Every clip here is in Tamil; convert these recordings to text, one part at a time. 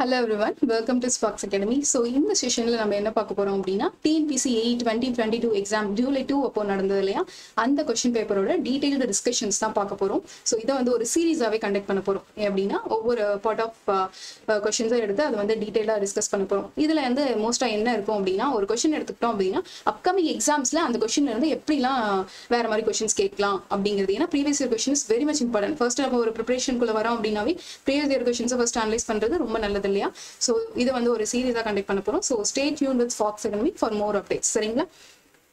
Hello everyone welcome to Fox Academy so இந்த செஷனில் நம்ம என்ன பார்க்க போகிறோம் அப்படின்னா TNPSC eight twenty twenty two exam July two அப்போ நடந்தது இல்லையா? அந்த கொஸ்டின் பேப்பரோட டீட்டெயில்டு டிஸ்கஷன்ஸ் தான் பார்க்க போகிறோம் ஸோ இதை வந்து ஒரு சீரீஸாகவே கண்டக்ட் பண்ண போகிறோம் அப்படின்னா ஒவ்வொரு பார்ட் ஆஃப் கொஷின்ஸும் எடுத்து அதை வந்து டீட்டெயிலாக டிஸ்கஸ் பண்ண போகிறோம் இதில் வந்து மோஸ்ட்டாக என்ன இருக்கும் அப்படின்னா ஒரு கொஷின் எடுத்துக்கிட்டோம் அப்படின்னா அப்கமிங் எக்ஸாம்ஸில் அந்த கொஷின்ல இருந்து எப்படிலாம் வேறு மாதிரி கொஷின்ஸ் கேட்கலாம் அப்படிங்கிறது. ஏன்னா previous year questions very much important first நம்ம ஒரு ப்ரிப்பரேஷனுக்குள்ளே வரோம் அப்படின்னாவே ப்ரீவியஸ் இயர் கொஷின்ஸை ஃபர்ஸ்ட் அனலைஸ் பண்ணுறது ரொம்ப நல்லது இல்லையா ஸோ இது வந்து ஒரு சீரீஸாக கண்டக்ட் பண்ண போகிறோம் so stay tuned with Fox Academy for more updates சரிங்களா?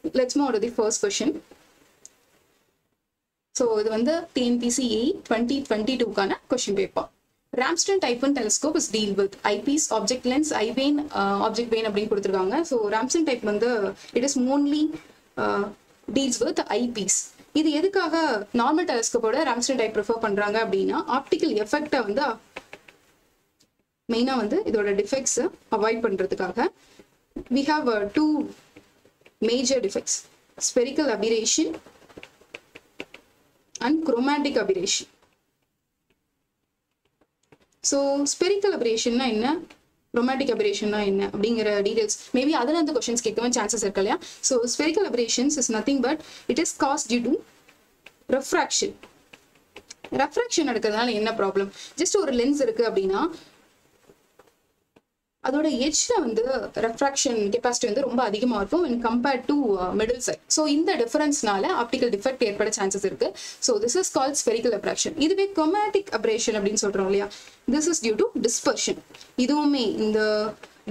Let's move the first question so இது வந்து TNPSC twenty twenty டூக்கான question paper Ramsden type telescope is deal with eyepiece objective lens ஐவேன் object வெயின் அப்படின்னு கொடுத்துருக்காங்க. ஸோ ராம்ஸ்டன் டைப் வந்து it is mainly deals with eyepiece இது எதுக்காக நார்மல் டெலிஸ்கோப்போட ராம்ஸ்டன் டைப் ப்ரிஃபர் பண்ணுறாங்க அப்படின்னா ஆப்டிக்கல் எஃபெக்டை வந்து மெயினாக வந்து இதோட டிஃபெக்ட்ஸ் அவாய்ட் பண்ணுறதுக்காக we have two major defects spherical aberration and chromatic aberration so spherical அபிரேஷன்னா என்ன? ரொமாட்டிக் அபிரேஷன்னா என்ன? அப்படிங்கிற டீடைல்ஸ் மேபி அதில் இருந்து கொஸ்டின்ஸ் கேட்கவும் சான்சஸ் இருக்கு இல்லையா? So spherical aberrations is nothing but it is caused due to refraction refraction நடக்கிறதுனால என்ன ப்ராப்ளம் ஜஸ்ட் ஒரு லென்ஸ் இருக்கு அப்படின்னா அதோட எட்ஜ்ல வந்து ரெஃப்ராக்ஷன் கெப்பாசிட்டி வந்து ரொம்ப அதிகமாக இருக்கும் and compared to middle side so இந்த டிஃபரன்ஸ்னால ஆப்டிக்கல் டிஃபெக்ட் ஏற்பட சான்சஸ் இருக்கு. So this is called spherical aberration இதுவே கொமேட்டிக் அப்ரேஷன் அப்படின்னு சொல்றோம் இல்லையா? This is due to dispersion இதுவுமே இந்த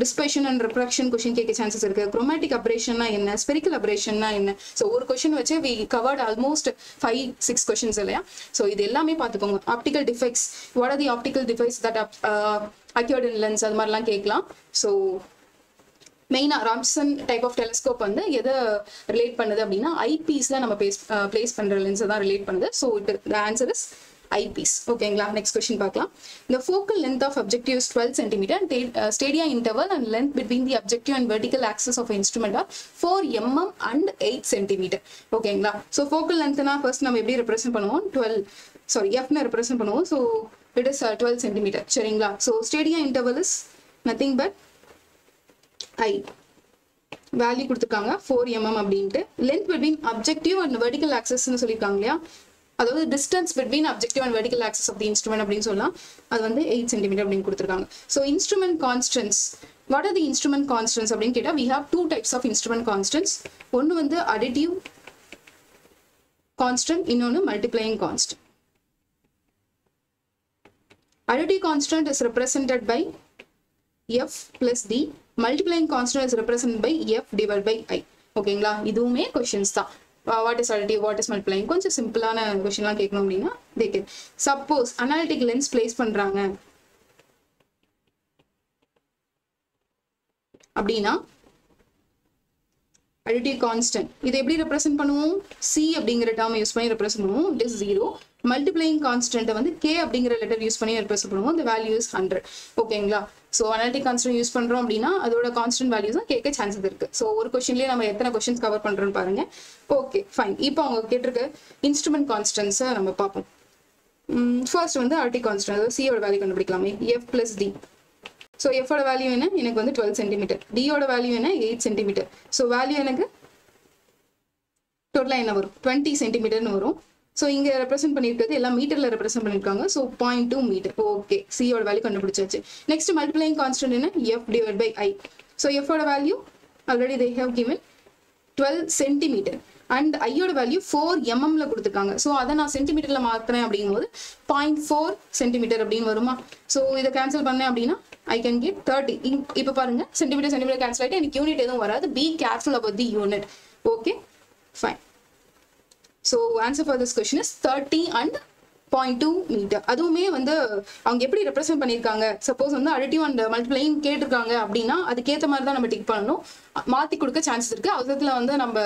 டிஸ்பர்ஷன் அண்ட் ரெஃப்ராக்ஷன் கொஷின் கேட்க சான்சஸ் இருக்கு. குரோமேட்டிக் அப்ரேஷன்னா என்ன? ஸ்பெரிக்கல் அப்ரேஷன்னா என்ன? ஸோ ஒரு கொஷின் வச்சு we covered almost five six questions இல்லையா? ஸோ இது எல்லாமே பார்த்துக்கோங்க. Optical defects what are the optical defects that occurred lens அது மாதிரிலாம் கேட்கலாம். ஸோ மெயினாக ராம்சன் டைப் ஆஃப் டெலிஸ்கோப் வந்து எதை ரிலேட் பண்ணுது அப்படின்னா ஐபீஸில் நம்ம பேஸ் பிளேஸ் பண்ணுற லென்ஸை தான் ரிலேட் பண்ணுது. So it the answer is eyepiece ஓகேங்களா நெக்ஸ்ட் கொஸ்டின் பார்க்கலாம். இந்த focal length of objective is twelve centimetre stadia interval and length between the objective and vertical axis of instrument are four mm and eight centimetre ஓகேங்களா ஸோ ஃபோக்கல் லென்த்னா ஃபர்ஸ்ட் நம்ம எப்படி ரெப்ரசென்ட் பண்ணுவோம்? டுவெல் சாரி எஃப்னு ரெப்ரசென்ட் பண்ணுவோம். So it is twelve centimetre சரிங்களா so stadia interval is nothing but I value கொடுத்துருக்காங்க. ஃபோர் எம்எம் அப்படின்ட்டு. Length between objective and vertical ஆக்சஸ்னு சொல்லியிருக்காங்க இல்லையா? அதாவது distance between objective and vertical axis of the instrument அப்படின்னு சொல்லலாம். அது வந்து எயிட் சென்டிமீட்டர் அப்படின்னு கொடுத்துருக்காங்க. So instrument constants what are the instrument constants அப்படின்னு கேட்டால் we have two types of instrument constants ஒன்று வந்து அடிட்டிவ் கான்ஸ்டன்ட் இன்னொன்று multiplying constant additive constant is represented by f plus d. Multiplying constant is represented by f divided by i. ஓகேங்களா இதுவுமே கொஷின்ஸ் தான். What is additive what is multiplying கொஞ்சம் சிம்பிளான கொஷின்லாம் கேட்கணும் அப்படின்னா they can suppose analytic lens place பண்ணுறாங்க அப்படின்னா அடிட்டிவ் கான்ஸ்டன்ட் இதை எப்படி ரெப்ரசென்ட் பண்ணுவோம்? சி அப்படிங்கிற டேர்ம் யூஸ் பண்ணி ரெப்ரசென்ட் பண்ணுவோம். இட் இஸ் ஜீரோ மல்டிப்ளைங் கான்ஸ்டன்ட்டை வந்து கே அப்படிங்கிற லெட்டர் யூஸ் பண்ணி ரெப்ரசென்ட் பண்ணுவோம். இந்த வேல்யூ இஸ் ஹண்ட்ரட் ஓகேங்களா ஸோ அனாலிட்டிக் கான்ஸ்டன்ட் யூஸ் பண்ணுறோம் அப்படின்னா அதோட கான்ஸ்டன்ட் வேல்யூஸ் தான் கேட்க சான்சஸ் இருக்கு. ஸோ ஒரு கொஸ்டின்லேயே நம்ம எத்தனை கொஸ்டின்ஸ் கவர் பண்ணுறோன்னு பாருங்க. ஓகே ஃபைன் இப்போ அவங்க கேட்டிருக்க இன்ஸ்ட்ருமெண்ட் கான்ஸ்டன்ஸை நம்ம பார்ப்போம். ஃபர்ஸ்ட் வந்து ஆர்டி கான்ஸ்டன்ட் அதாவது சியோட வேல்யூ கண்டுபிடிக்கலாமே. எஃப் பிளஸ் டி ஸோ எஃபோட வேல்யூ என்ன? எனக்கு வந்து டுவெல் சென்டிமீட்டர் டியோட வேல்யூ என்ன? எயிட் சென்டிமீட்டர் ஸோ வேல்யூ எனக்கு டோட்டலாக என்ன வரும்? டுவெண்ட்டி சென்டிமீட்டர்னு வரும். ஸோ இங்கே ரெப்ரசென்ட் பண்ணியிருக்கிறது எல்லாம் மீட்டரில் ரெப்ரசென்ட் பண்ணியிருக்காங்க. So point two metre okay சியோட வேல்யூ கண்டுபிடிச்சாச்சு. நெக்ஸ்ட் மல்டிப்ளைங் கான்ஸ்டன்ட் என்ன? F divide by I so எஃபோட value already they have given twelve centimetre and ஐயோட வேல்யூ ஃபோர் எம்எம்ல கொடுத்துருக்காங்க. ஸோ அதை நான் சென்டிமீட்டர்ல மாற்றுறேன் அப்படிங்கும்போது பாயிண்ட் ஃபோர் சென்டிமீட்டர் அப்படின்னு வருமா? ஸோ இதை கேன்சல் பண்ணேன் அப்படின்னா ஐ கேன் கெட் தேர்ட்டி இப்போ பாருங்க. சென்டிமீட்டர் சென்டிமீட்டர் கேன்சல் ஆகிட்டு எனக்கு யூனிட் எதுவும் வராது. Be careful about the unit okay fine so answer for this question is thirty and point two metre அதுவுமே வந்து அவங்க எப்படி ரெப்ரசென்ட் பண்ணியிருக்காங்க? சப்போஸ் வந்து அடிட்டிவ் அண்ட் மல்டிப்ளையும் கேட்டிருக்காங்க அப்படின்னா அதுக்கேற்ற மாதிரி தான் நம்ம டிக் பண்ணணும். மாற்றி கொடுக்க சான்சஸ் இருக்குது அவசரத்தில் வந்து நம்ம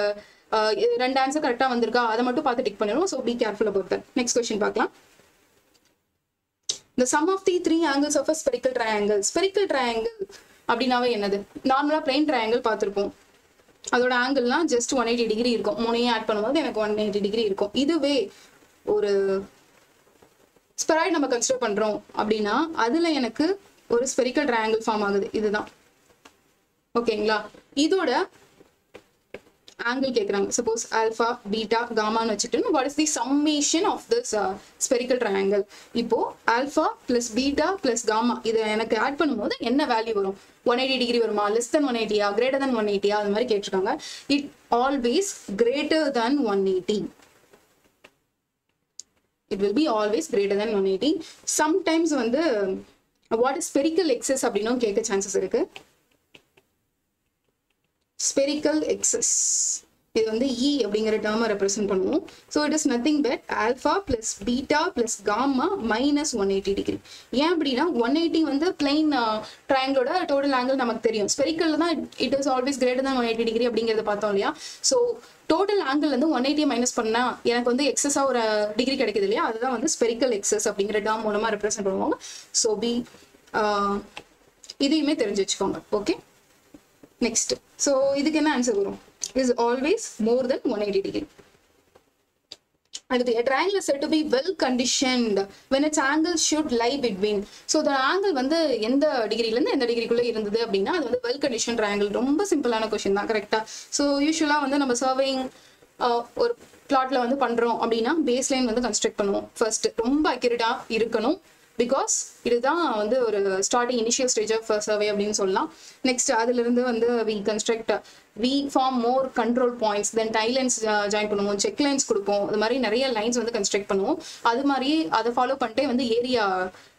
ரெண்டு ஆன்சர் கரெக்டாக வந்திருக்கா? அதை மட்டும் பார்த்து டிக் பண்ணணும் so be careful about that next question பார்க்கலாம். The sum of the three angles of a spherical triangle. Spherical triangle அப்படின்னாவே என்னது? நார்மலாக பிளைன் ட்ரையாங்கிள் பார்த்துருப்போம். அதோட ஆங்கிள்லாம் ஜஸ்ட் ஒன் எயிட்டி டிகிரி இருக்கும். மூணையும் ஆட் பண்ணும்போது எனக்கு ஒன் எயிட்டி டிகிரி இருக்கும். இதுவே ஒரு ஸ்பெராய்ட் நம்ம கன்சிடர் பண்றோம் அப்படின்னா அதுல எனக்கு ஒரு ஸ்பெரிக்கல் ட்ரையாங்கிள் ஃபார்ம் ஆகுது. இதுதான். ஓகேங்களா இதோட ஆங்கிள் கேட்குறாங்க சப்போஸ் ஆல்ஃபா பீட்டா காமான்னு வச்சுட்டு what is the summation of this spherical triangle இப்போ alpha plus beta plus gamma இதை எனக்கு ஆட் பண்ணும்போது என்ன வேல்யூ வரும்? ஒன் எயிட்டி டிகிரி வருமா? லெஸ் தென் ஒன் எயிட்டியா கிரேட்டர் தென் ஒன் எயிட்டியா அது மாதிரி கேட்டிருக்காங்க. It always greater than one eighty it will be always greater than one eighty sometimes வந்து வாட் இஸ் ஸ்பெரிக்கல் எக்ஸஸ் அப்படின்னும் கேட்க சான்சஸ் இருக்கு. ஸ்பெரிக்கல் எக்ஸஸ் இது வந்து இ அப்படிங்கிற டேர்மை ரெப்ரசென்ட் பண்ணுவோம் so it is nothing but alpha plus beta plus gamma minus one eighty degree ஏன் அப்படின்னா ஒன் எயிட்டி வந்து பிளைன் ட்ரையாங்கிளோட டோட்டல் ஆங்கிள் நமக்கு தெரியும். ஸ்பெரிக்கல் தான் it is always greater than one eighty degree அப்படிங்கிறத பார்த்தோம் இல்லையா? ஸோ டோட்டல் ஆங்கிள் வந்து ஒன் எயிட்டி மைனஸ் பண்ணா எனக்கு வந்து எக்ஸஸாக ஒரு டிகிரி கிடைக்குது இல்லையா? அதுதான் வந்து ஸ்பெரிக்கல் எக்ஸஸ் அப்படிங்கிற டேர்ம் மூலமாக ரெப்ரசென்ட் பண்ணுவாங்க. ஸோ பி uh, இதையுமே தெரிஞ்சு வச்சுக்கோங்க. ஓகே நெக்ஸ்ட் ஸோ இதுக்கு என்ன ஆன்சர் வரும்? Is always more than one eighty degree அடுத்து triangle set to be well conditioned when it's angle should lie between so அந்த ஆங்கிள் வந்து எந்த டிகிரிலேருந்து எந்த டிகிரிக்குள்ளே இருந்தது அப்படின்னா அது வந்து வெல் கண்டிஷன் ட்ரையாங்கிள் ரொம்ப சிம்பிளான கொஷின் தான் கரெக்டாக ஸோ யூஸ்வலாக வந்து நம்ம சர்விங் ஒரு பிளாட்ல வந்து பண்றோம் அப்படின்னா பேஸ் லைன் வந்து கன்ஸ்ட்ரக்ட் பண்ணுவோம். ஃபர்ஸ்ட் ரொம்ப அக்யூரேட்டாக இருக்கணும். பிகாஸ் இதுதான் வந்து ஒரு starting initial stage of survey அப்படின்னு சொல்லலாம். நெக்ஸ்ட் அதுல இருந்து வந்து we construct we form more control points then tie lines join பண்ணுவோம். செக் லைன்ஸ் கொடுப்போம். அது மாதிரி நிறைய லைன்ஸ் வந்து கன்ஸ்ட்ரக்ட் பண்ணுவோம். அது மாதிரி அதை ஃபாலோ பண்ணிட்டே வந்து ஏரியா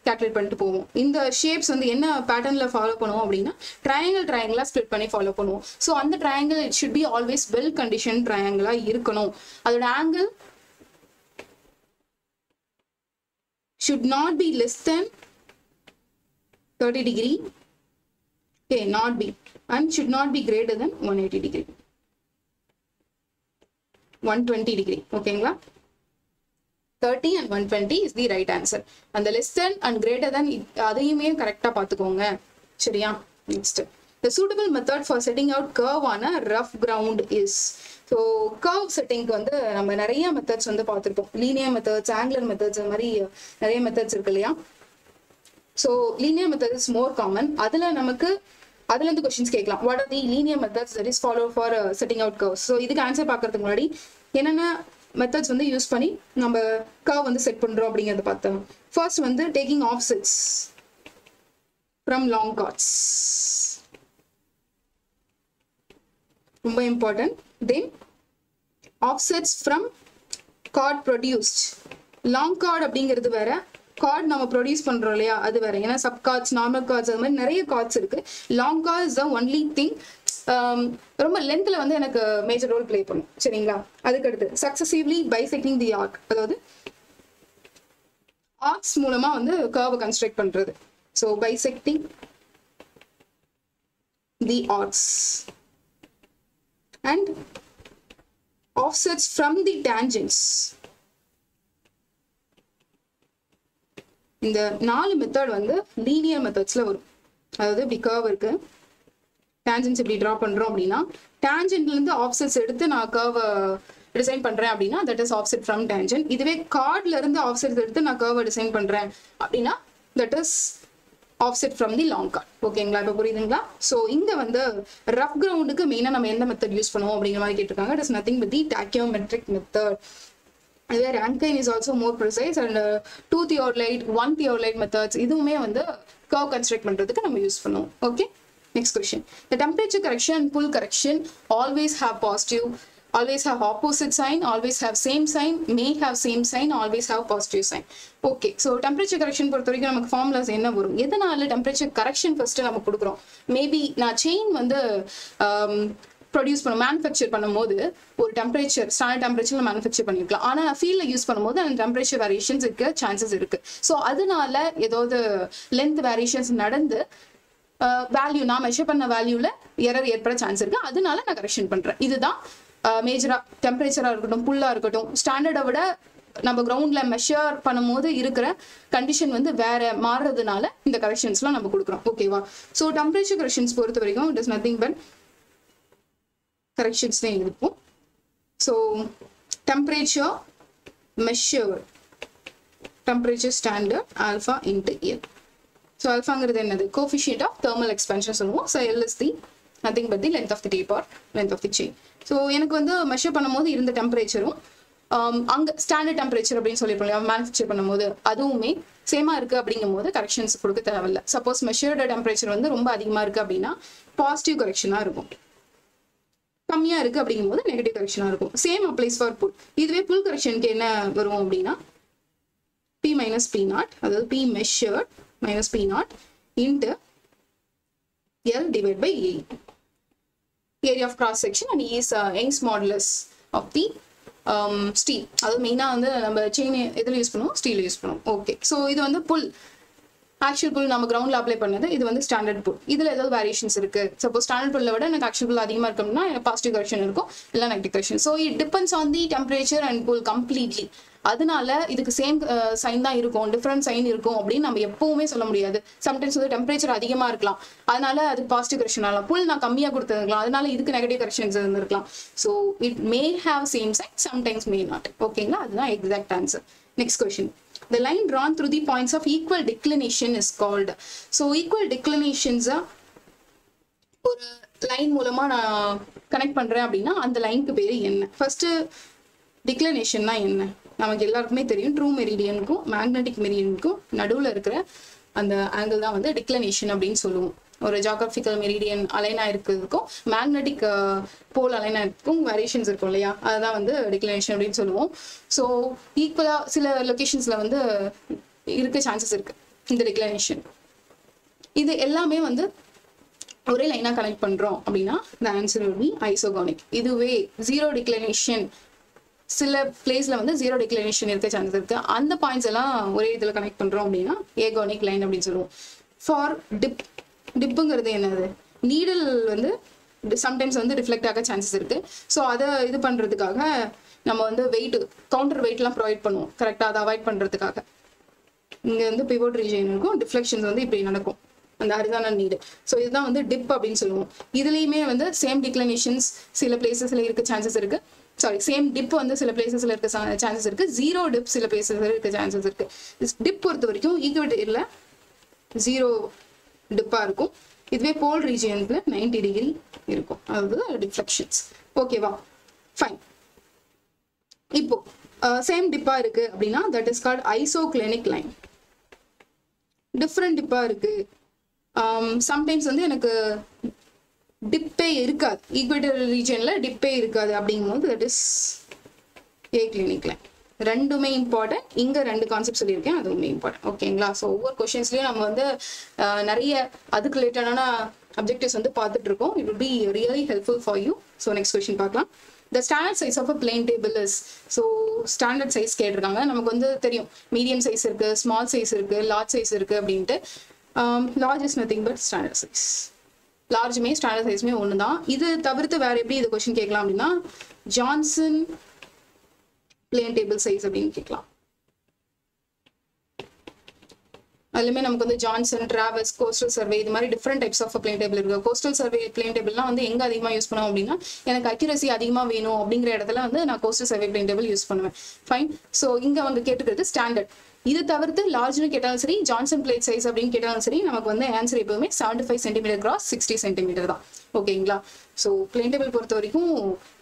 கேல்குலேட் பண்ணிட்டு போவோம். இந்த ஷேப்ஸ் வந்து என்ன பேட்டர்ன்ல ஃபாலோ பண்ணுவோம் அப்படின்னா ட்ரையாங்கிள் ட்ரையாங்கிளாக ஸ்ப்ளிட் பண்ணி ஃபாலோ பண்ணுவோம். ஸோ அந்த triangle it should be always well condition ட்ரையாங்கிளாக இருக்கணும். அதோட angle should not be less than 30 degree okay not be and should not be greater than 180 degree 120 degree ஓகேங்களா 30 and 120 is the right answer அந்த less than and greater than அதையுமே கரெக்டா பார்த்துக்கோங்க சரியா next the suitable method for setting out curve on a rough ground is so curve செட்டிங்க்கு வந்து நம்ம நிறைய மெத்தட்ஸ் வந்து பார்த்துருப்போம். லீனியர் மெத்தட்ஸ் ஆங்குலர் மெத்தட்ஸ் அந்த மாதிரி நிறைய மெத்தட்ஸ் இருக்கு இல்லையா? So linear method is more common அதில் நமக்கு அதுலேருந்து கொஸ்டின்ஸ் கேட்கலாம். What are the linear methods that is follow for setting out curves so இதுக்கு ஆன்சர் பார்க்கறதுக்கு முன்னாடி என்னென்ன மெத்தட்ஸ் வந்து யூஸ் பண்ணி நம்ம கர்வ் வந்து செட் பண்ணுறோம் அப்படிங்கிறத பார்த்தோம். ஃபர்ஸ்ட் வந்து taking offsets from long chords ரொம்ப important then offsets from chord produced long chord அப்படிங்கிறது வேற கார்டு நம்ம ப்ரொடியூஸ் பண்றோம் இல்லையா? அது வேற. ஏன்னா சப் கார்ட்ஸ் நார்மல் கார்ட்ஸ் அது மாதிரி நிறைய கார்ட்ஸ் இருக்கு. Long chord is the only thing ரொம்ப லென்த்ல வந்து எனக்கு மேஜர் ரோல் ப்ளே பண்ணும். சரிங்களா? அதுக்கு அடுத்து சக்சசிவ்லி பைசெக்டிங் தி ஆர்க் அதாவது ஆர்க்ஸ் மூலமா வந்து கர்வை கன்ஸ்ட்ரக்ட் பண்றது. So bisecting the arcs and offsets from the tangents. இந்த நாலு மெத்தட் வந்து லீனியர் மெத்தட்ஸில் வரும். அதாவது இப்படி கர்வ் இருக்கு. டேஞ்சன்ஸ் இப்படி ட்ரா பண்றோம் அப்படின்னா டேஞ்சன்ட்ல இருந்து எடுத்து நான் கர்வை டிசைன் பண்றேன் அப்படின்னா that is offset from tangent இதுவே கார்ட்ல இருந்து ஆஃப்செட் எடுத்து நான் கர்வை டிசைன் பண்றேன் அப்படின்னா that is offset from the long chord ஓகேங்களா இப்போ புரியுதுங்களா? ஸோ இங்கே வந்து ரஃப் கிரவுண்டுக்கு மெயினாக நம்ம எந்த மெத்தட் யூஸ் பண்ணுவோம் அப்படிங்கிற மாதிரி கேட்டிருக்காங்க. It is nothing with the tacheometric method இதே Rankine is also more precise and two theodolite one theodolite methods இதுவுமே வந்து கவ் கன்ஸ்ட்ரக்ட் பண்றதுக்கு நம்ம யூஸ் பண்ணுவோம். Okay next question the temperature correction pull correction always have positive always have opposite sign always have same sign may have same sign always have positive sign. Okay so temperature correction பொறுத்த வரைக்கும் நமக்கு ஃபார்முலாஸ் என்ன வரும்? எதனால டெம்பரேச்சர் கரெக்ஷன் ஃபர்ஸ்ட் நம்ம கொடுக்குறோம்? மேபி நான் செயின் வந்து um, ப்ரொடியூஸ் பண்ண மேனுஃபேக்சர் பண்ணும்போது ஒரு டெம்பரேச்சர் ஸ்டாண்டர்ட் டெம்பரேச்சரில் மேனுஃபேக்சர் பண்ணிருக்கலாம். ஆனால் நான் ஃபீல்டில் யூஸ் பண்ணும்போது அந்த டெம்பரேச்சர் வேரியேஷன்ஸ் இருக்க சான்சஸ் இருக்கு. ஸோ அதனால ஏதாவது லென்த் வேரியேஷன்ஸ் நடந்து வேல்யூ நான் மெஷர் பண்ண வேல்யூவில் எரர் ஏற்பட சான்ஸ் இருக்கு. அதனால நான் கரெக்ஷன் பண்ணுறேன் இதுதான் மேஜரா டெம்பரேச்சரா இருக்கட்டும் புல்லா இருக்கட்டும் ஸ்டாண்டர்டை விட நம்ம கிரவுண்ட்ல மெஷர் பண்ணும்போது இருக்கிற கண்டிஷன் வந்து வேற மாறுறதுனால இந்த கரெக்ஷன்ஸ்லாம் நம்ம கொடுக்குறோம். ஓகேவா ஸோ டெம்பரேச்சர் கரெக்ஷன்ஸ் பொறுத்த வரைக்கும் it is nothing but corrections தான் இருக்கும் so temperature measure temperature standard alpha into L so அல்ஃபாங்கிறது என்னது? கோஃபிஷியன்ட் ஆஃப் தெர்மல் எக்ஸ்பென்ஷன் சொல்லுவோம். So L S the nothing but the length of the tape or length of the chain so எனக்கு வந்து மெஷர் பண்ணும்போது இருந்த டெம்பரேச்சரும் அங்கே ஸ்டாண்டர்ட் டெம்பரேச்சர் அப்படின்னு சொல்லியிருப்போம் இல்லையா மேனுஃபேக்சர் பண்ணும்போது அதுவுமே சேமா இருக்கு அப்படிங்கும் போது கரெக்ஷன்ஸ் கொடுக்க தேவையில்ல. சப்போஸ் மெஷர்டு டெம்பரேச்சர் வந்து ரொம்ப அதிகமாக இருக்கு அப்படின்னா பாசிட்டிவ் கரெக்ஷனாக இருக்கும். கம்மியா இருக்கு அப்படிங்கும்போது நெகட்டிவ் கரெக்ஷனாக இருக்கும். சேம் அப்ளைஸ் ஃபார் புல் இதுவே புல் கரெக்ஷனுக்கு என்ன வரும் அப்படின்னா பி மைனஸ் பி நாட் அதாவது P measured minus P nought into L divide by A area of cross section and is Young's modulus of the steel அது மெயினாக வந்து நம்ம செயின் எதில் யூஸ் பண்ணுவோம் ஸ்டீல் யூஸ் பண்ணுவோம். ஓகே ஸோ இது வந்து புல். ஆக்சுவல் புல் நம்ம கிரவுண்ட்ல அப்ளை பண்ணது இது வந்து ஸ்டாண்டர்ட் புல் இதுல ஏதாவது வேரியேஷன்ஸ் இருக்கு. சப்போஸ் ஸ்டாண்டர்ட் புல்ல விட எனக்கு ஆக்சுவல் புல் அதிகமா இருக்கணும்னா எனக்கு பாசிட்டிவ் கரெக்ஷன் இருக்கும் இல்லை negative correction so it depends on the temperature and pull completely அதனால இதுக்கு சேம் சைன் uh, தான் இருக்கும். டிஃப்ரெண்ட் சைன் இருக்கும் அப்படின்னு நம்ம எப்பவுமே சொல்ல முடியாது. சம்டைம்ஸ் வந்து டெம்பரேச்சர் அதிகமா இருக்கலாம். அதனால அது பாசிட்டிவ் கரெக்ஷன் ஆகலாம். புல் நான் கம்மியா கொடுத்துருக்கலாம். அதனால இதுக்கு நெகட்டிவ் கரெக்ஷன்ஸ் இருந்திருக்கலாம். So it may have same sign sometimes may not ஓகேங்களா அதுதான் exact answer next question The line drawn through the points of equal declination is called. So equal declinations are ஒரு லைன் மூலமா நான் கனெக்ட் பண்றேன் அப்படின்னா அந்த லைனுக்கு பேர் என்ன? ஃபர்ஸ்ட் டிக்ளனேஷன்னா என்ன? நமக்கு எல்லாருக்குமே தெரியும். ட்ரூ மெரிடியனுக்கும் மேக்னெட்டிக் மெரிடியனுக்கும் நடுவில் இருக்கிற அந்த ஆங்கிள் தான் வந்து டிக்ளனேஷன் அப்படின்னு சொல்லுவோம். ஒரு ஜாகிரபிக்கல் மெரிடியன் அலைனா இருக்கிறதுக்கும் மேக்னெட்டிக் போல் அலைனா இருக்கும் வேரியேஷன்ஸ் இருக்கும் இல்லையா? அதுதான் வந்து டிக்ளனேஷன் அப்படின்னு சொல்லுவோம். ஸோ ஈக்குவலாக சில லொக்கேஷன்ஸில் வந்து இருக்க சான்சஸ் இருக்கு இந்த டிக்ளனேஷன் இது எல்லாமே வந்து ஒரே லைனாக கனெக்ட் பண்ணுறோம் அப்படின்னா the answer will be isogonic இதுவே ஜீரோ டிக்ளனேஷன் சில பிளேஸில் வந்து ஜீரோ டிக்ளனேஷன் இருக்க சான்சஸ் இருக்குது அந்த பாயிண்ட்ஸ் எல்லாம் ஒரே இதில் கனெக்ட் பண்ணுறோம் அப்படின்னா ஏகோனிக் லைன் அப்படின்னு சொல்லுவோம். ஃபார் டிப் டிப்புங்கிறது என்னது? நீடல் வந்து சம்டைம்ஸ் வந்து ரிஃப்ளெக்ட் ஆக சான்சஸ் இருக்கு. ஸோ அதை இது பண்றதுக்காக நம்ம வந்து வெயிட் கவுண்டர் வெயிட்லாம் ப்ரொவைட் பண்ணுவோம். கரெக்டாக அதை அவாய்ட் பண்றதுக்காக. இங்கே வந்து பிவோட் ரீஜன் இருக்கும். டிஃப்ளெக்ஷன்ஸ் வந்து இப்படி நடக்கும். அந்த அரிதான நீடு ஸோ இதுதான் வந்து டிப் அப்படின்னு சொல்லுவோம். இதுலேயுமே வந்து சேம் டிக்ளனேஷன்ஸ் சில பிளேசஸில் இருக்க சான்சஸ் இருக்கு. சாரி சேம் டிப் வந்து சில பிளேசஸில் இருக்க சான்சஸ் இருக்கு. ஜீரோ டிப் சில பிளேசஸில் இருக்க சான்சஸ் இருக்கு. டிப் பொறுத்த வரைக்கும் ஈக்குவேட்டர்ல ஜீரோ டிப்பா இருக்கும். இதுவே போல் ரீஜியனில் நைன்டி டிகிரி இருக்கும். அதாவது டிஃப்ளெக்ஷன்ஸ் ஓகேவா ஃபைன் இப்போ சேம் டிப்பா இருக்கு அப்படின்னா that is called isoclinic line different டிப்பா இருக்கு. சம்டைம்ஸ் வந்து எனக்கு டிப்பே இருக்காது. ஈக்வேட்டர் ரீஜியனில் டிப்பே இருக்காது அப்படிங்கும்போது that is A clinic line ரெண்டுமே இம்பார்ட்டன்ட் இங்கே ரெண்டு கான்செப்ட் சொல்லியிருக்கேன் அதுவுமே இம்பார்ட்டன்ட் ஓகேங்களா ஸோ ஒவ்வொரு கொஷின்ஸ்லையும் நம்ம வந்து நிறைய அதுக்கு ரிலேட்டடான அப்ஜெக்டிவ்ஸ் வந்து பார்த்துட்டு இருக்கோம் it will really helpful for you so next question பார்க்கலாம். The standard size of a plane table is so standard size கேட்டிருக்காங்க. நமக்கு வந்து தெரியும். மீடியம் சைஸ் இருக்கு ஸ்மால் சைஸ் இருக்கு லார்ஜ் சைஸ் இருக்கு அப்படின்ட்டு. Large is nothing but standard size லார்ஜுமே standard சைஸுமே ஒன்று தான் இது தவிர்த்து வேறு எப்படி இது கொஷின் கேட்கலாம் அப்படின்னா ஜான்சன் பிளேன் டேபிள் சைஸ் அப்படின்னு கேட்கலாம். அதுலேயுமே நமக்கு வந்து ஜான்சன் டிராவல்ஸ் கோஸ்டல் சர்வே இது மாதிரி different types of plane table இருக்கு. கோஸ்டல் சர்வே பிளேன் டேபிள்லாம் வந்து எங்க அதிகமா யூஸ் பண்ணுவோம் அப்படின்னா எனக்கு அக்யூரசி அதிகமா வேணும் அப்படிங்கிற இடத்துல வந்து நான் coastal survey plane table use பண்ணுவேன். ஃபைன் ஸோ இங்க அவங்க கேட்டுக்கிறது ஸ்டாண்டர்ட் இது தவிர்த்து லார்ஜ்னு கேட்டாலும் சரி ஜான்சன் பிளேட் சைஸ் அப்படின்னு கேட்டாலும் சரி நமக்கு வந்து ஆன்சர் எப்பவுமே seventy five centimetre cross sixty centimetre தான் ஓகேங்களா ஸோ பிளேன் டேபிள் பொறுத்த வரைக்கும்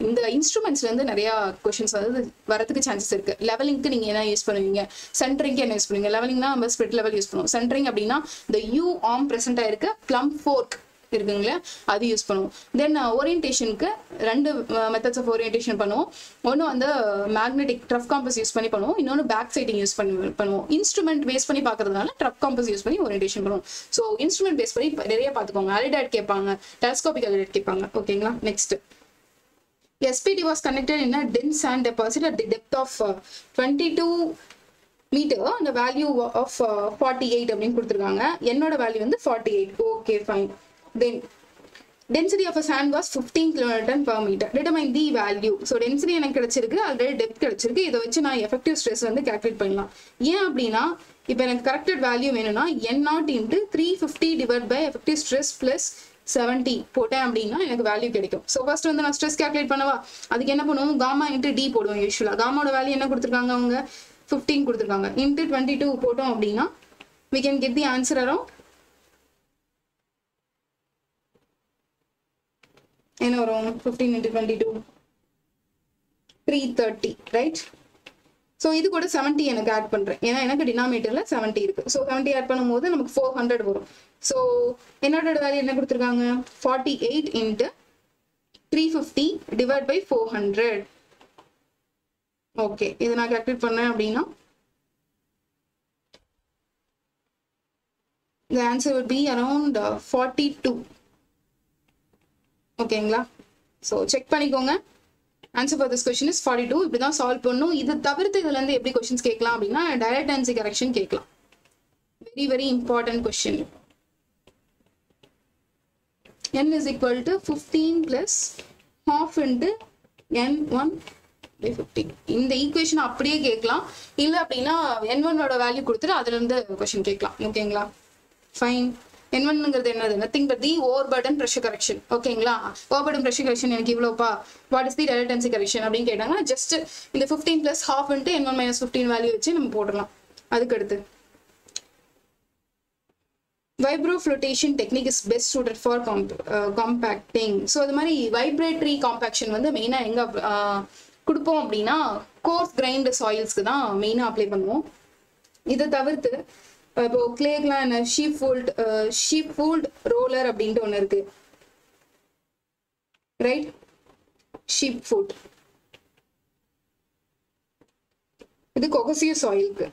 இந்த இன்ஸ்ட்ருமெண்ட்ஸ்லேருந்து இருந்து நிறைய கொஷின்ஸ் வந்து வரதுக்கு சான்சஸ் இருக்கு. லெவலிங்க்கு நீங்க என்ன யூஸ் பண்ணுவீங்க? சென்டரிங்க்கு என்ன யூஸ் பண்ணுவீங்க? லெவலிங்னா நம்ம ஸ்பிரிட் லெவல் யூஸ் பண்ணுவோம். சென்டரிங் அப்படின்னா இந்த யூ ஆர்ம் ப்ரெசென்ட் ஆயிருக்கு ப்ளம் ஃபோர்க் இருக்குங்களா அது யூஸ் பண்ணுவோம். தென் ஓரியன்டேஷனுக்கு uh, ரெண்டு மெத்தட்ஸ் ஆஃப் ஓரியன்டேஷன் பண்ணுவோம். ஒன்று வந்து மேக்னெட்டிக் ட்ரஃப் காம்பஸ் யூஸ் பண்ணி பண்ணுவோம். இன்னொன்று பேக் சைடிங் யூஸ் பண்ணி பண்ணுவோம். இன்ஸ்ட்ருமெண்ட் பேஸ் பண்ணி பார்க்கறதுனால ட்ரஃப் காம்பஸ் யூஸ் பண்ணி ஓரியன்டேஷன் பண்ணுவோம். ஸோ இன்ஸ்ட்ருமெண்ட் பேஸ் பண்ணி நிறைய பார்த்துக்கோங்க. அலிடேட் கேட்பாங்க. டெலஸ்கோபிக் அலிடேட் கேட்பாங்க. ஓகேங்களா next SPD was connected in a dense sand deposit at the depth of uh, 22 metre அந்த வேல்யூ ஆஃப் ஃபார்ட்டி எயிட் அப்படின்னு கொடுத்துருக்காங்க. என்னோட வேல்யூ வந்து forty eight okay fine then density of sand was fifteen kilometre per metre determine the value so density எனக்கு கிடைச்சிருக்கு ஆல்ரெடி டெப்த் கிடச்சிருக்கு. இதை வச்சு நான் எஃபெக்டிவ் ஸ்ட்ரெஸ் வந்து கேல்குலேட் பண்ணலாம். ஏன் அப்படின்னா இப்போ எனக்கு கரெக்டட் வேல்யூ வேணும்னா N nought into three fifty divide by effective stress plus seventy போட்டேன் அப்படின்னா எனக்கு வேல்யூ கிடைக்கும். ஸோ ஃபர்ஸ்ட் வந்து நான் ஸ்ட்ரெஸ் கேல்குலேட் பண்ணவா? அதுக்கு என்ன பண்ணுவோம்? காமா இன்ட்டு டி போடுவோம் யூஸ்வலாக காமாவோட வேல்யூ என்ன கொடுத்துருக்காங்க அவங்க? ஃபிஃப்டீன் கொடுத்துருக்காங்க. இன்ட்டு டுவெண்ட்டி டூ போட்டோம் அப்படின்னா we can get the answer around என்ன வரும் fifteen into twenty two three thirty right so இது கூட செவன்ட்டி எனக்கு ஆட் பண்ணுறேன் ஏன்னா எனக்கு டினாமினேட்டரில் செவன்ட்டி இருக்கு. ஸோ செவன்ட்டி ஆட் பண்ணும்போது நமக்கு ஃபோர் ஹண்ட்ரட் வரும். ஸோ என்னோட வேல்யூ என்ன கொடுத்துருக்காங்க? Forty eight into three fifty divide by four hundred okay இதை நான் கேல்குலேட் பண்ணேன் அப்படின்னா the answer would be around uh, 42 ஓகேங்களா? ஸோ செக் பண்ணிக்கோங்க. Answer for this question is forty two இப்படி தான் சால்வ் பண்ணும். இது தவிர்த்து இதுல இருந்து எப்படி கொஸ்டின்ஸ் கேட்கலாம் அப்படின்னா டைரக்ட் ஆன்சர் கரெக்ஷன் கேட்கலாம். Very very important question n is equal to 15 plus half into n1 by 15 இந்த ஈக்குவேஷன் அப்படியே கேட்கலாம். இல்ல அப்படின்னா n1 ஓட வேல்யூ கொடுத்துட்டு அதுல இருந்து கொஸ்டின் கேட்கலாம். ஓகேங்களா? ஃபைன் என் என்னது nothing but the overburden pressure correction ஓகேங்களா ஓவர் பர்டன் ப்ரெஷர் கரெக்ஷன் எனக்கு இவ்வளோப்பா? What is the dilatancy correction அப்படின்னு கேட்டாங்கன்னா ஜஸ்ட் இந்த ஃபிஃப்டீன் ப்ளஸ் ஹாஃப் வந்துட்டு N one minus fifteen value வச்சு நம்ம போடலாம் அதுக்கு அடுத்து vibroflotation technique is best suited for compacting so அது மாதிரி வைப்ரேட்டரி காம்பேக்ஷன் வந்து மெயினாக எங்கே uh, கொடுப்போம் அப்படின்னா கோர்ஸ் கிரைண்ட் சாயில்ஸ்க்கு தான் மெயினாக அப்ளை பண்ணுவோம். இதை தவிர்த்து இப்போ கிளேக்லாம் என்ன? Sheep foot sheep foot roller அப்படின்ட்டு ஒன்று இருக்கு. ரைட் ஷீப் ஃபுட் இது கொகசிவ் சாயிலுக்கு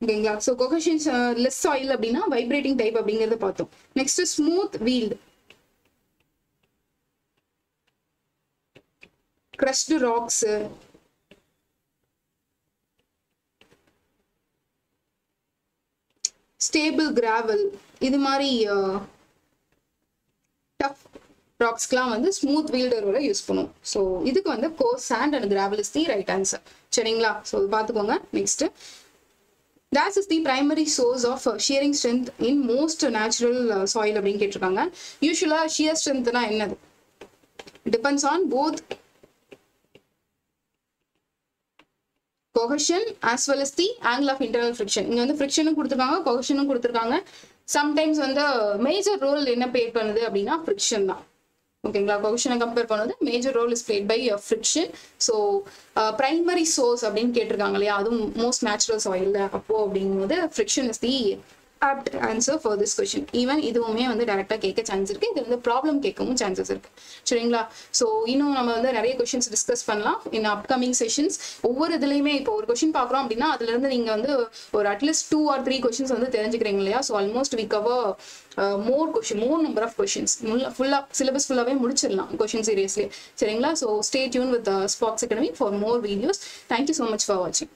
ஓகேங்களா? ஸோ கொகஷன் லெஸ் ஆயில் அப்படின்னா வைப்ரேட்டிங் டைப் அப்படிங்கறத பார்த்தோம். Next smooth wheeled crushed rocks stable gravel இது மாதிரி டஃப் ராக்ஸ்க்குலாம் வந்து ஸ்மூத் வீல்டரோட யூஸ் பண்ணுவோம் ஸோ இதுக்கு வந்து கோ sand and gravel is the right answer சரிங்களா? ஸோ பார்த்துக்கோங்க. Next this is the primary source of shearing strength in most natural soil அப்படின்னு கேட்டிருக்காங்க. யூஸ்வலாக ஷியர் ஸ்ட்ரென்த்னா என்னது? Depends on both cohesion as well as the angle of internal friction இங்கே வந்து ஃப்ரிக்ஷனும் கொடுத்துருக்காங்க கொஹஷனும் கொடுத்துருக்காங்க. சம்டைம்ஸ் வந்து மேஜர் ரோல் என்ன பிளே பண்ணுது அப்படின்னா ஃப்ரிக்ஷன் தான். ஓகேங்களா கொஷனை கம்பேர் பண்ணுறது major role is played by friction so primary source அப்படின்னு கேட்டிருக்காங்க இல்லையா? அதுவும் மோஸ்ட் நேச்சுரல் சாயில் அப்போ அப்படிங்கும்போது friction is the apt answer for this question even இதுவுமே வந்து டேரெக்டாக கேட்க சான்ஸ் இருக்குது இது வந்து ப்ராப்ளம் கேட்கவும் சான்சஸ் இருக்கு. சரிங்களா? ஸோ இன்னும் நம்ம வந்து நிறைய கொஷின்ஸ் டிஸ்கஸ் பண்ணலாம். இன் அப்கமிங் செஷன்ஸ் ஒவ்வொரு இதுலையுமே இப்போ ஒரு கொஷின் பார்க்குறோம் அப்படின்னா அதுலேருந்து நீங்கள் வந்து ஒரு at least two or three questions வந்து தெரிஞ்சுக்கிறீங்க இல்லையா? So almost we cover more question more number of questions ஃபுல்லாக சிலபஸ் ஃபுல்லாகவே முடிச்சிடலாம் கொஷின் சீரியஸ்லி சரிங்களா? So stay tuned with Spax academy for more videos thank you so much for வாட்சிங்